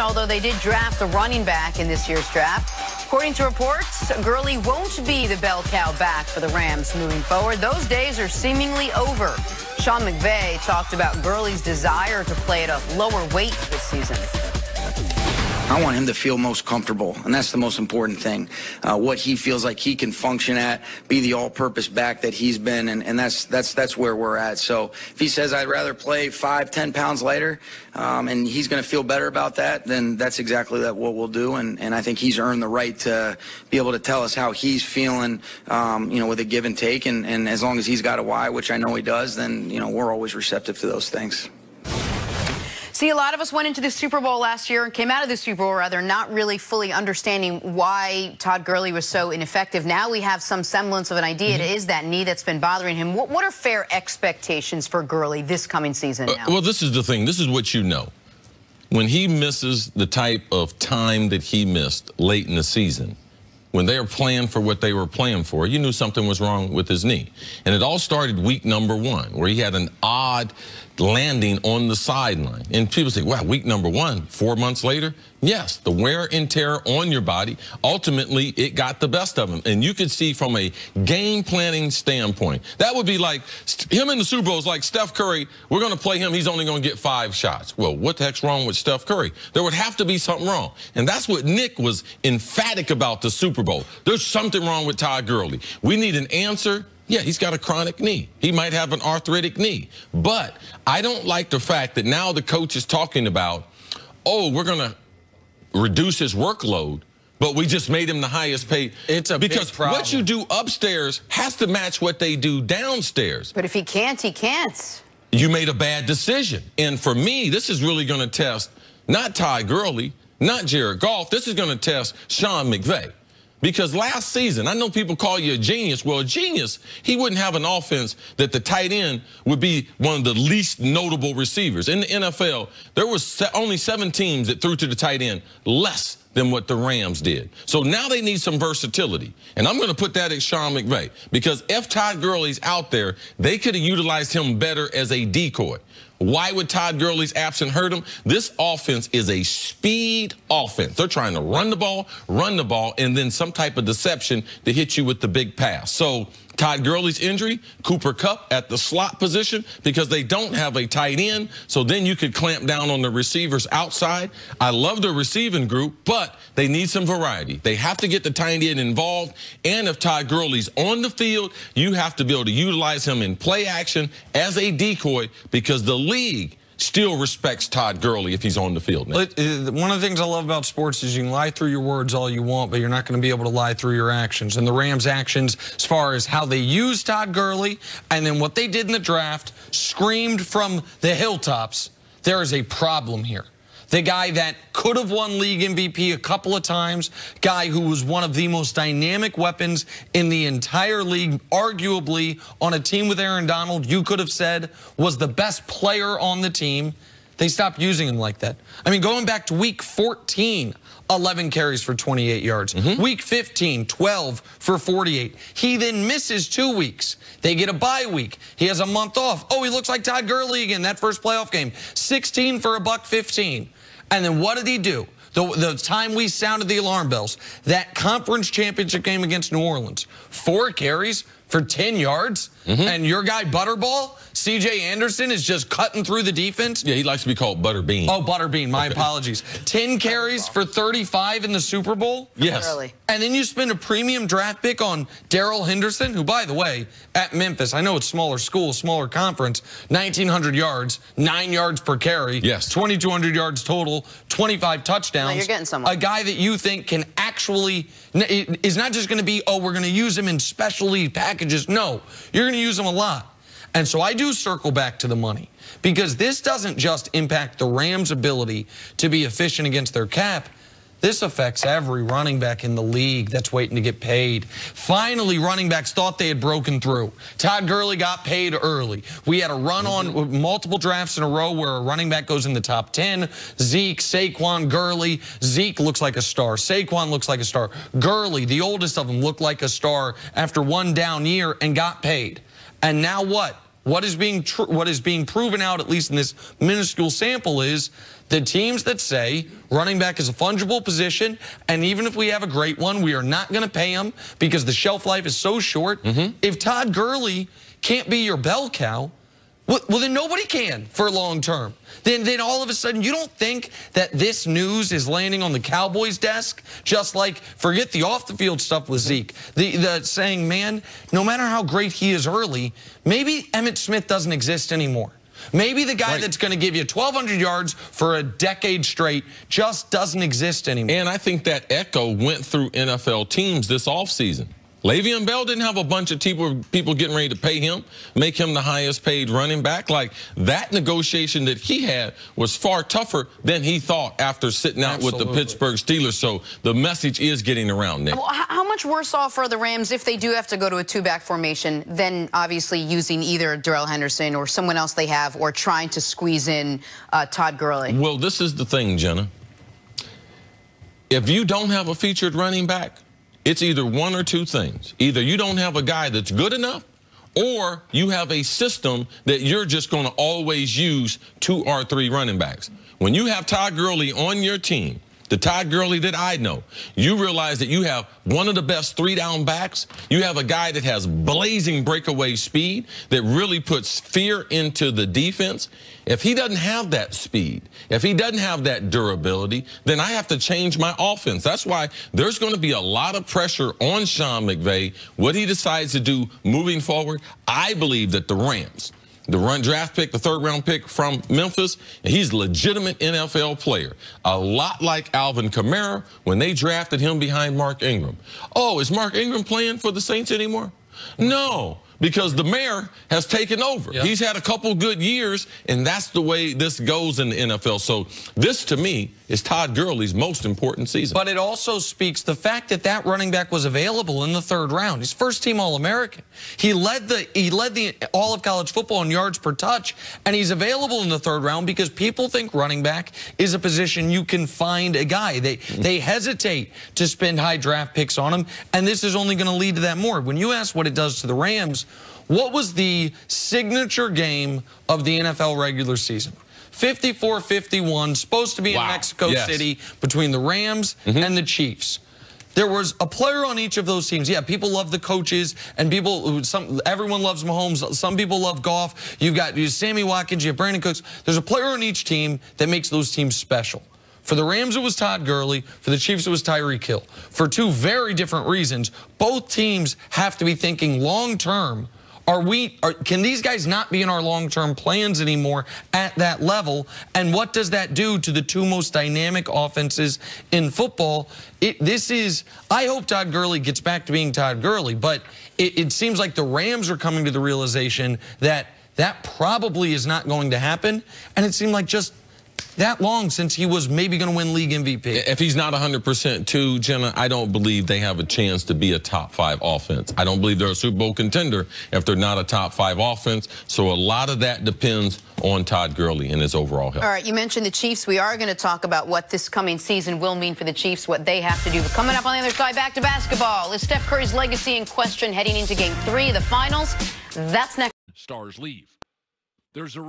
Although they did draft the running back in this year's draft, according to reports, Gurley won't be the bell cow back for the Rams moving forward. Those days are seemingly over. Sean McVay talked about Gurley's desire to play at a lower weight this season. I want him to feel most comfortable, and that's the most important thing. Uh, what he feels like he can function at, be the all-purpose back that he's been, and, and that's that's that's where we're at. So if he says I'd rather play five, ten pounds lighter, um, and he's going to feel better about that, then that's exactly that what we'll do. And, and I think he's earned the right to be able to tell us how he's feeling, um, you know, with a give and take. And, and as long as he's got a why, which I know he does, then you know we're always receptive to those things. See, a lot of us went into the Super Bowl last year and came out of the Super Bowl, rather, not really fully understanding why Todd Gurley was so ineffective. Now we have some semblance of an idea. Mm -hmm. It is that knee that's been bothering him. What, what are fair expectations for Gurley this coming season uh, well, this is the thing. This is what you know. When he misses the type of time that he missed late in the season, when they were playing for what they were playing for, you knew something was wrong with his knee. And it all started week number one, where he had an odd landing on the sideline. And people say, wow, week number one, four months later? Yes, the wear and tear on your body, ultimately, it got the best of him. And you could see from a game planning standpoint, that would be like him in the Super Bowl is like Steph Curry, we're going to play him, he's only going to get five shots. Well, what the heck's wrong with Steph Curry? There would have to be something wrong. And that's what Nick was emphatic about the Super Bowl. There's something wrong with Todd Gurley. We need an answer yeah, he's got a chronic knee. He might have an arthritic knee. But I don't like the fact that now the coach is talking about, oh, we're going to reduce his workload but we just made him the highest paid. It's a because what you do upstairs has to match what they do downstairs. But if he can't, he can't. You made a bad decision. And for me, this is really going to test not Ty Gurley, not Jared Goff. This is going to test Sean McVay. Because last season, I know people call you a genius. Well, a genius, he wouldn't have an offense that the tight end would be one of the least notable receivers. In the NFL, there was only seven teams that threw to the tight end less than what the Rams did. So now they need some versatility. And I'm going to put that at Sean McVay because if Todd Gurley's out there, they could have utilized him better as a decoy. Why would Todd Gurley's absence hurt him? This offense is a speed offense. They're trying to run the ball, run the ball, and then some type of deception to hit you with the big pass. So Todd Gurley's injury, Cooper Kupp at the slot position because they don't have a tight end. So then you could clamp down on the receivers outside. I love the receiving group, but they need some variety. They have to get the tight end involved. And if Todd Gurley's on the field, you have to be able to utilize him in play action as a decoy because the league still respects Todd Gurley if he's on the field. Now. Uh, one of the things I love about sports is you can lie through your words all you want, but you're not going to be able to lie through your actions. And the Rams' actions, as far as how they used Todd Gurley and then what they did in the draft, screamed from the hilltops, there is a problem here the guy that could have won league MVP a couple of times, guy who was one of the most dynamic weapons in the entire league, arguably on a team with Aaron Donald, you could have said was the best player on the team. They stopped using him like that. I mean, going back to week 14, 11 carries for 28 yards. Mm -hmm. Week 15, 12 for 48. He then misses two weeks. They get a bye week. He has a month off. Oh, he looks like Todd Gurley again, that first playoff game. 16 for a buck 15. And then what did he do? The, the time we sounded the alarm bells, that conference championship game against New Orleans, four carries for 10 yards, mm -hmm. and your guy Butterball C.J. Anderson is just cutting through the defense. Yeah, he likes to be called Butterbean. Oh, Butterbean. My okay. apologies. 10 carries for 35 in the Super Bowl. Yes. Really? And then you spend a premium draft pick on Darrell Henderson, who, by the way, at Memphis, I know it's smaller school, smaller conference, 1,900 yards, 9 yards per carry. Yes. 2,200 yards total, 25 touchdowns. Now you're getting someone. A guy that you think can actually, is not just going to be, oh, we're going to use him in specialty packages. No, you're going to use them a lot. And so I do circle back to the money because this doesn't just impact the Rams' ability to be efficient against their cap. This affects every running back in the league that's waiting to get paid. Finally, running backs thought they had broken through. Todd Gurley got paid early. We had a run on mm-hmm. multiple drafts in a row where a running back goes in the top 10. Zeke, Saquon, Gurley. Zeke looks like a star. Saquon looks like a star. Gurley, the oldest of them, looked like a star after one down year and got paid. And now what? What is being what is being proven out, at least in this minuscule sample, is the teams that say running back is a fungible position, and even if we have a great one, we are not going to pay him because the shelf life is so short. Mm-hmm. If Todd Gurley can't be your bell cow, well, well, then nobody can for long term. Then, then all of a sudden, you don't think that this news is landing on the Cowboys' desk? Just like forget the off the field stuff with Zeke, the the saying, man, no matter how great he is early, maybe Emmitt Smith doesn't exist anymore. Maybe the guy right. that's going to give you 1,200 yards for a decade straight just doesn't exist anymore. And I think that echo went through NFL teams this offseason. Le'Veon Bell didn't have a bunch of people, people getting ready to pay him, make him the highest paid running back. Like that negotiation that he had was far tougher than he thought after sitting out Absolutely. with the Pittsburgh Steelers. So the message is getting around, Nick. Well, how much worse off are the Rams if they do have to go to a two-back formation than obviously using either Darrell Henderson or someone else they have or trying to squeeze in uh, Todd Gurley? Well, this is the thing, Jenna. If you don't have a featured running back, it's either one or two things. Either you don't have a guy that's good enough, or you have a system that you're just going to always use two or three running backs. When you have Todd Gurley on your team, the Todd Gurley that I know, you realize that you have one of the best three down backs. You have a guy that has blazing breakaway speed that really puts fear into the defense. If he doesn't have that speed, if he doesn't have that durability, then I have to change my offense. That's why there's going to be a lot of pressure on Sean McVay, what he decides to do moving forward. I believe that the Rams, the run draft pick, the third round pick from Memphis. And he's a legitimate NFL player. A lot like Alvin Kamara when they drafted him behind Mark Ingram. Oh, is Mark Ingram playing for the Saints anymore? No because the mayor has taken over. Yep. He's had a couple good years, and that's the way this goes in the NFL. So this, to me, is Todd Gurley's most important season. But it also speaks the fact that that running back was available in the third round. He's first team All-American. He led the he led the all of college football in yards per touch, and he's available in the third round because people think running back is a position you can find a guy. They mm-hmm. they hesitate to spend high draft picks on him, and this is only going to lead to that more. When you ask what it does to the Rams, what was the signature game of the NFL regular season? 54-51, supposed to be wow. in Mexico yes. City between the Rams mm -hmm. and the Chiefs. There was a player on each of those teams. Yeah, people love the coaches, and people, some, everyone loves Mahomes. Some people love Goff. You've got you Sammy Watkins, you have Brandin Cooks. There's a player on each team that makes those teams special. For the Rams, it was Todd Gurley. For the Chiefs, it was Tyreek Hill. For two very different reasons. Both teams have to be thinking long term are we? Are, can these guys not be in our long-term plans anymore at that level? And what does that do to the two most dynamic offenses in football? It, this is. I hope Todd Gurley gets back to being Todd Gurley, but it, it seems like the Rams are coming to the realization that that probably is not going to happen. And it seemed like just that long since he was maybe going to win league MVP. If he's not 100% too, Jenna, I don't believe they have a chance to be a top five offense. I don't believe they're a Super Bowl contender if they're not a top five offense. So a lot of that depends on Todd Gurley and his overall health. All right, you mentioned the Chiefs. We are going to talk about what this coming season will mean for the Chiefs, what they have to do. But coming up on the other side, back to basketball. Is Steph Curry's legacy in question heading into game three of the finals? That's next. Stars leave. There's a